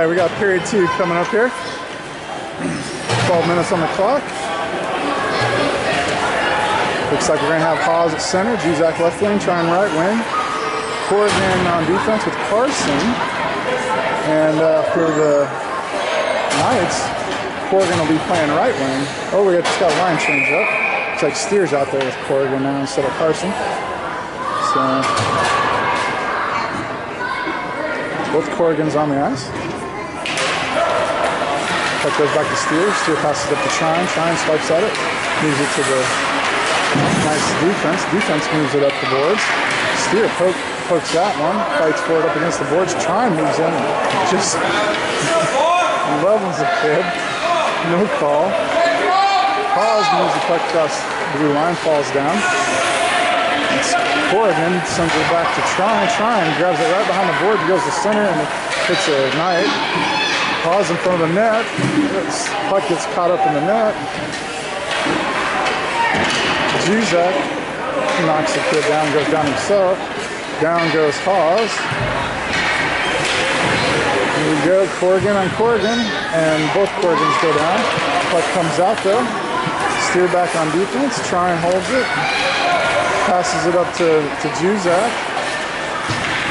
right, we got period two coming up here. 12 minutes on the clock. Looks like we're gonna have Haas at center, Juzak left wing, Trine right wing. Corrigan on defense with Carson. And uh, for the Knights, Corrigan will be playing right wing. Oh, we just got line change up. Looks like Steers out there with Corrigan now instead of Carson. So both Corrigans on the ice. Puck goes back to Steer. Steer passes up to Shine. Shine swipes at it. Moves it to the nice defense. Defense moves it up the boards. Steer poke, pokes that one. Fights for it up against the boards. Trine moves in. Just levels the kid. No call. Pause moves the puck across the blue line. Falls down. It's Corrigan sends it back to Trine. Trine grabs it right behind the board, goes to center, and hits a Knight. Pause in front of the net. Puck gets caught up in the net. Juzak knocks the kid down, goes down himself. Down goes Hawes. Here we go, Corrigan on Corrigan, and both Corrigans go down. Puck comes out though. Steer back on defense, try and holds it. Passes it up to, to Juzak.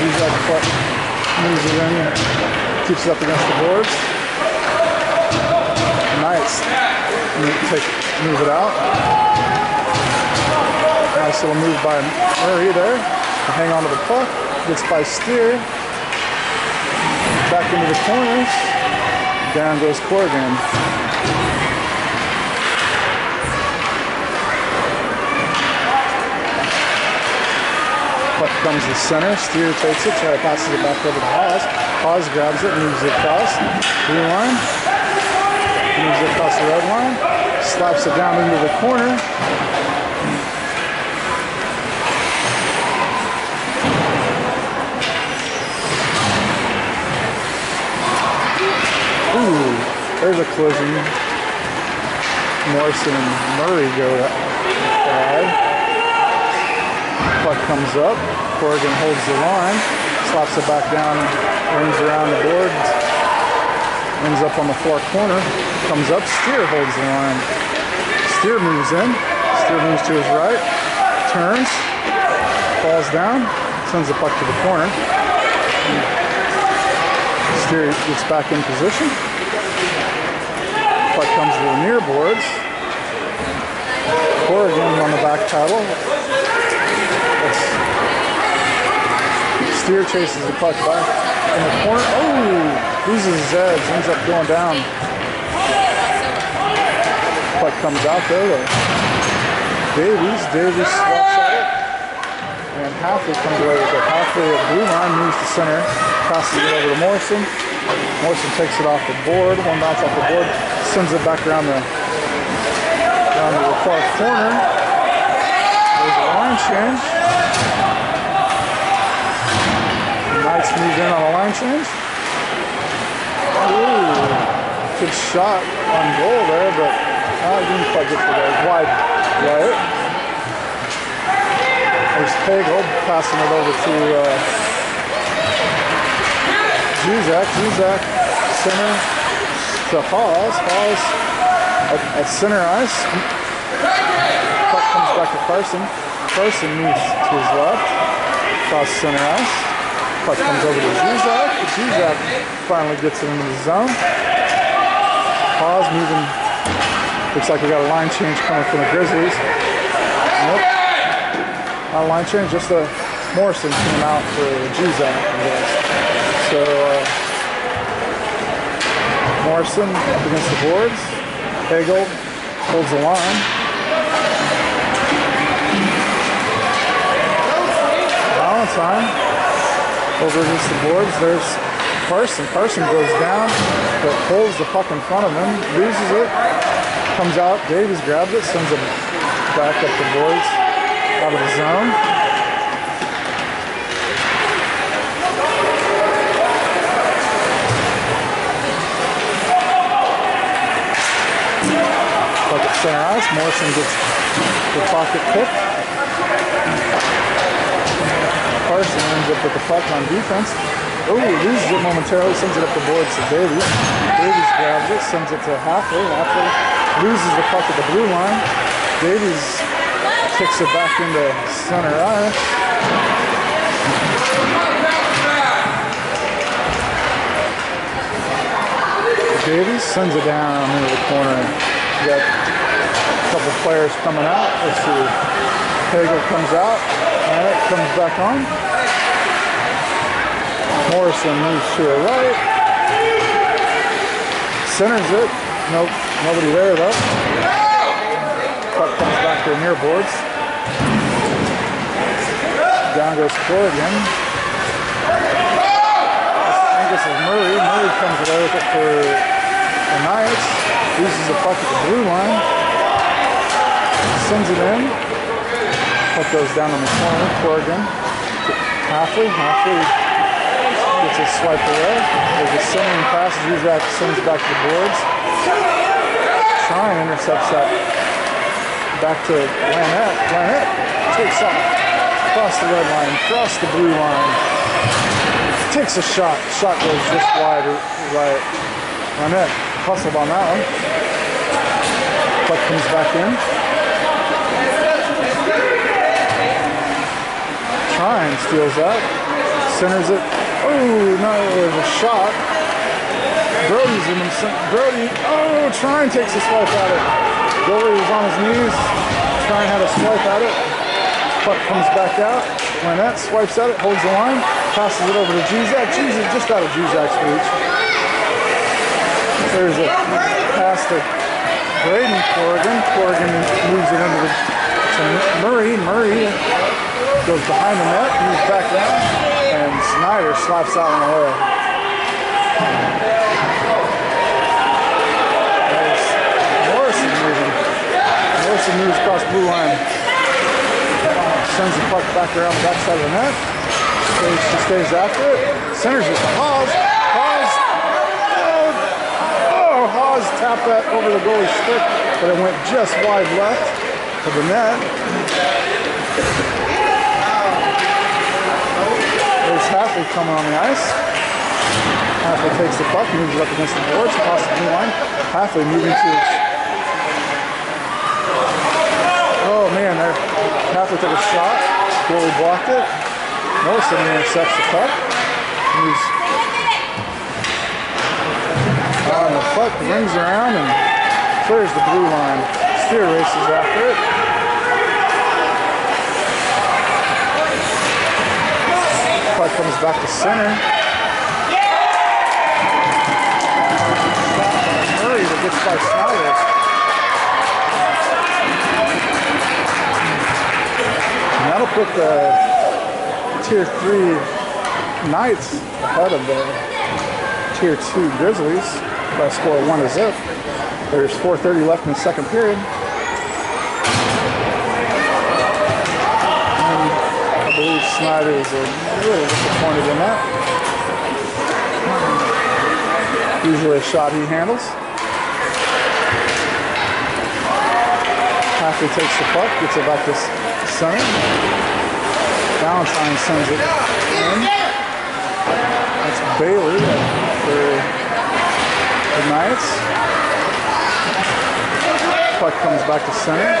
Juzak moves it in, keeps it up against the boards. Nice. Move, take, move it out. Nice little move by Murray there. Hang on to the puck. Gets by Steer. Back into the corners. Down goes Corrigan. Comes to center. Steer takes it. Try passes it back over to Haas. Haas grabs it, moves it across. Blue line. Moves it across the red line. Slaps it down into the corner. Ooh, there's a collision. Morrison and Murray go wide. Puck comes up. Corrigan holds the line, slaps it back down, rings around the board, ends up on the far corner, comes up, Steer holds the line. Steer moves in, Steer moves to his right, turns, falls down, sends the puck to the corner. Steer gets back in position. Puck comes to the near boards. Corrigan on the back paddle. Steer chases the puck back in the corner. Oh, loses his edge, ends up going down. Puck comes out there to Davies. Davies swaps at it. And Halfley comes away with it. Halfley at blue line moves to center, passes it over to Morrison. Morrison takes it off the board, one bounce off the board, sends it back around the around the far corner. There's a line change. Knights move in on a line change. Ooh, good shot on goal there, but uh, didn't quite get to the wide right. There's Pagel passing it over to uh, Juzak. Juzak center to Hawes. Hawes at, at center ice. Puck comes back to Carson. Carson moves to his left. Across center ice. Puck comes over to Juzak. Juzak finally gets it into the zone. Pause, moving. Looks like we got a line change coming from the Grizzlies. Nope. Not a line change, just a Morrison came out for Juzak, I guess. So uh, Morrison up against the boards. Hagel holds the line. Valentine over against the boards. There's Carson. Carson goes down, but holds the puck in front of him, loses it, comes out. Davies grabs it, sends it back up the boards out of the zone. Puck at center ice. Morrison gets the pocket pick. Carson ends up with the puck on defense. Oh, loses it momentarily, sends it up the boards to Davies. Davies grabs it, sends it to Halfley. Halfley loses the puck at the blue line. Davies kicks it back into center ice. Davies sends it down into the corner. You got a couple players coming out. Let's see. Hagel comes out. Planet comes back on. Morrison moves to her right. Centers it. Nope, nobody there though. Puck comes back to near boards. Down goes Corrigan. This is Murray. Murray comes away with it for the Knights. Loses the puck at the blue line. Sends it in. Puck goes down on the corner. Corrigan. Halfley. Halfley gets it swiped away. There's a centering pass. Zuzak sends back to the boards. Trine intercepts that back to Lanette. Lanette takes off. Across the red line. Across the blue line takes a shot. Shot goes just wide right. Lanette hustled on that one. Puck comes back in. Trine steals that. Centers it. Oh, no, there's a shot. Brody's in center. Brody. Oh, Trine takes a swipe at it. Goalie was on his knees. Trine had a swipe at it. Puck comes back out. Lanette swipes at it, holds the line, passes it over to Juzak. Juzak just out of Juzak's reach. There's a pass to Braden Corrigan. Corrigan moves it the, to Murray. Murray goes behind the net, moves back down, and Snyder slaps that one away. There's Morrison moving. Morrison moves across blue line sends the puck back around the backside of the net. Stays, she stays after it. Centers it to Haas. Hawes. Oh, oh, Haas tapped that over the goalie's stick, but it went just wide left to the net. There's coming on the ice. Halfley takes the puck, moves it up against the boards, across the blue line. Halfley moving to his Oh man, there. Halfley took a shot. Goalie blocked it. No, Morrison intercepts the puck. Moves on the puck, rings around and clears the blue line. Steer races after it. Comes back to center. Murray that gets by Snyder. And that'll put the tier three Knights ahead of the tier two Grizzlies by a score of one to zip. There's 4.30 left in the second period. And I believe Snyder is little disappointed in that. Usually a shot he handles. Halfley takes the puck, gets it back to center. Valentine sends it in. That's Bailey for the Knights. Puck comes back to center.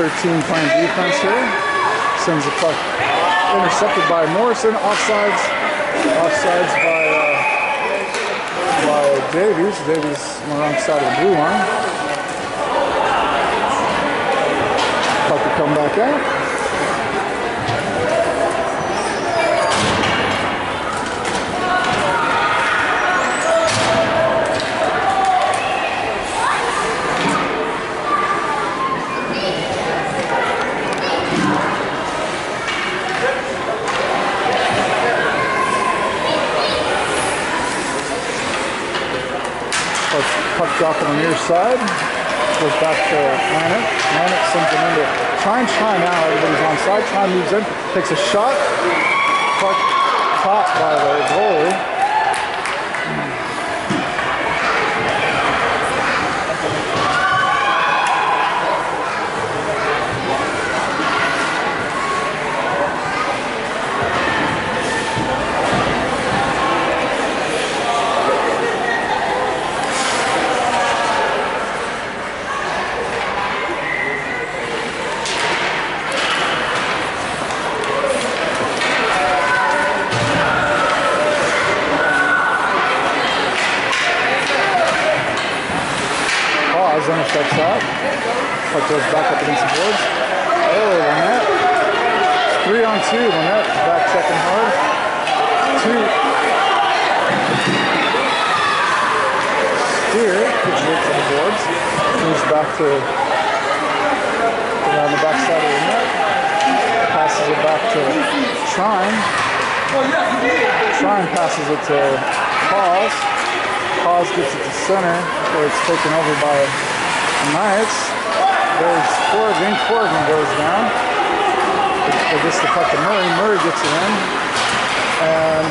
13 playing defense here. Sends the puck intercepted by Morrison. Offsides. Offsides by uh, by Davies. Davies on the wrong side of the blue line. Puck to come back out. Puck, drop on the near side. Goes back to Planet. Planet sends it into Trine Trine now. Everybody's on side. Trine moves in, takes a shot. Caught by the goalie. Hawes intercepts that. Puck goes back up against the boards. Oh, Lynette. Three on two. Back checking hard. Two. Steer it to the boards. Moves back to around the back side of the net. Passes it back to Trine. Trine passes it to Hawes. Hawes gets it to center where it's taken over by Knights. There's Corrigan. Corrigan goes down. Gets to Murray. Murray gets it in. And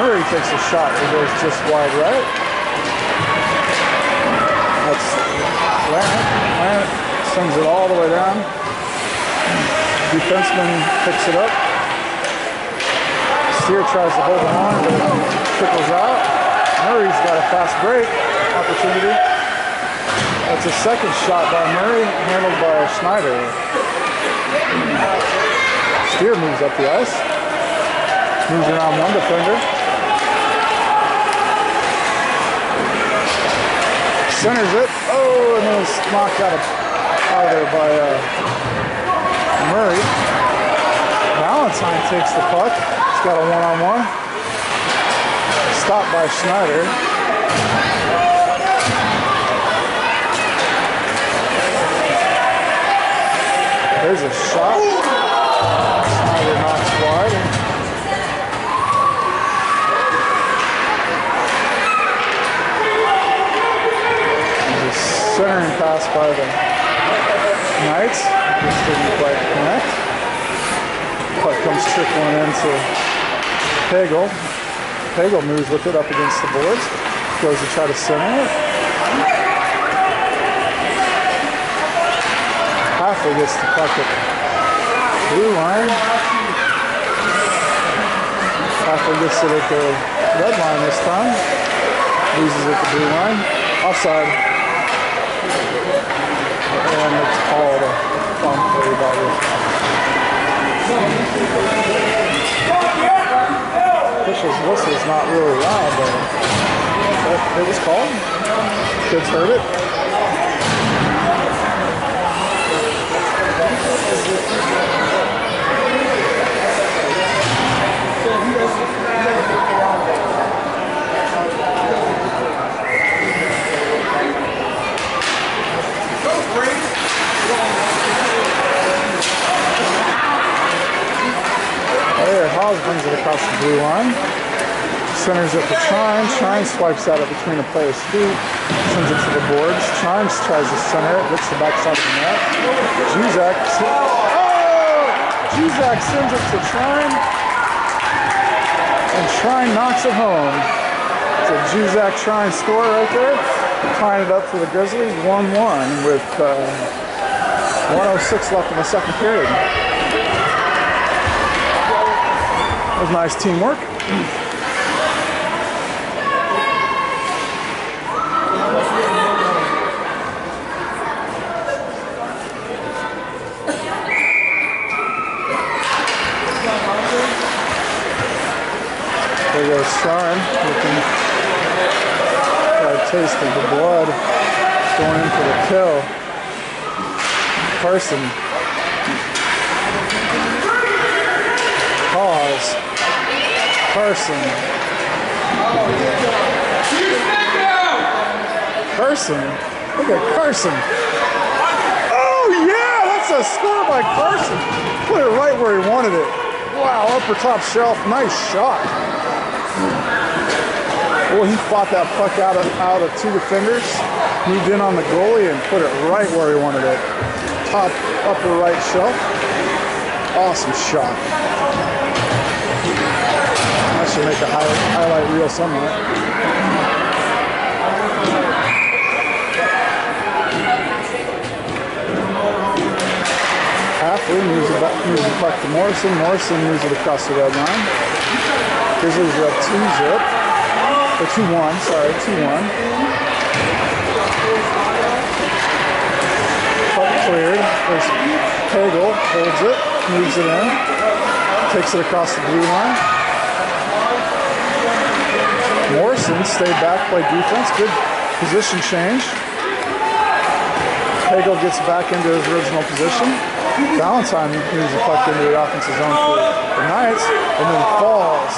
Murray takes a shot. It goes just wide right. That's Lanet. Lanet sends it all the way down. Defenseman picks it up. Steer tries to hold it on, but it trickles out. Murray's got a fast break opportunity. That's a second shot by Murray, handled by Schneider. Steer moves up the ice. Moves around one defender. Centers it. Oh, and then it's knocked out of, out of there by uh, Murray. Valentine takes the puck. He's got a one-on-one. Stopped by Schneider. There's a shot. Centering pass by the Knights. Just didn't quite connect. Puck comes trickling into Pagel. Pagel moves with it up against the boards. Goes to try to center it. Halfley gets the puck blue line. Halfley gets it at the red line this time. Loses at the blue line. Offside. And it's called a play by the officials whistle is not really loud, but it, oh, it was called. Kids heard it. There, Hawes brings it across the blue line. Centers it to. Trine swipes at it between the player's feet. Sends it to the boards. Trine tries to center it. Gets the backside of the net. Juzak. Oh! Juzak sends it to Trine. And Trine knocks it home. It's a Juzak Trine score right there. Tying it up for the Grizzlies 1-1 with uh, 106 left in the second period. That was nice teamwork. Sean looking for a taste of the blood going in for the kill. Carson Pause. Carson. Carson. Look at Carson. Oh yeah, that's a score by Carson. Put it right where he wanted it. Wow, upper top shelf, nice shot. Well, he fought that puck out of out of two defenders, moved in on the goalie and put it right where he wanted it. Top upper right shelf. Awesome shot. I should make a highlight, highlight reel somewhere. Halfley back to Morrison. Morrison moves it across the red line. Grizzlies are up 2 zip. Or 2 1, sorry, 2 1. Puck cleared. There's Pagel, holds it, moves it in, takes it across the blue line. Morrison stayed back, played defense. Good position change. Hagel gets back into his original position. Valentine moves the puck into the offensive zone for the Knights, and then falls.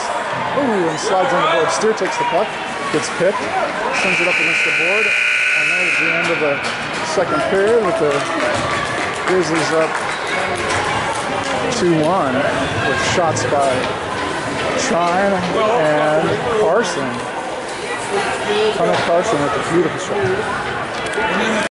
Ooh, and slides on the board. Steer takes the puck, gets picked, sends it up against the board, and that is the end of the second period with the Grizzlies up 2-1 with shots by Trine and Carson. Connor Carson with a beautiful shot.